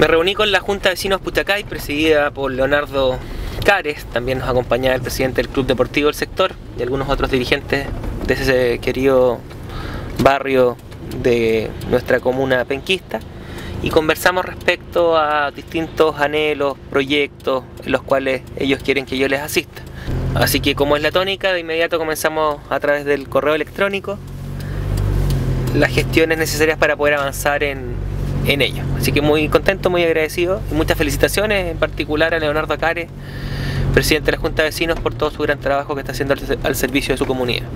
Me reuní con la Junta de Vecinos Puchacay, presidida por Leonardo Cares, también nos acompañaba el presidente del Club Deportivo del sector y algunos otros dirigentes de ese querido barrio de nuestra comuna penquista y conversamos respecto a distintos anhelos, proyectos en los cuales ellos quieren que yo les asista. Así que como es la tónica, de inmediato comenzamos a través del correo electrónico las gestiones necesarias para poder avanzar en, en ello. Así que muy contento, muy agradecido y muchas felicitaciones en particular a Leonardo Acare, presidente de la Junta de Vecinos, por todo su gran trabajo que está haciendo al, al servicio de su comunidad.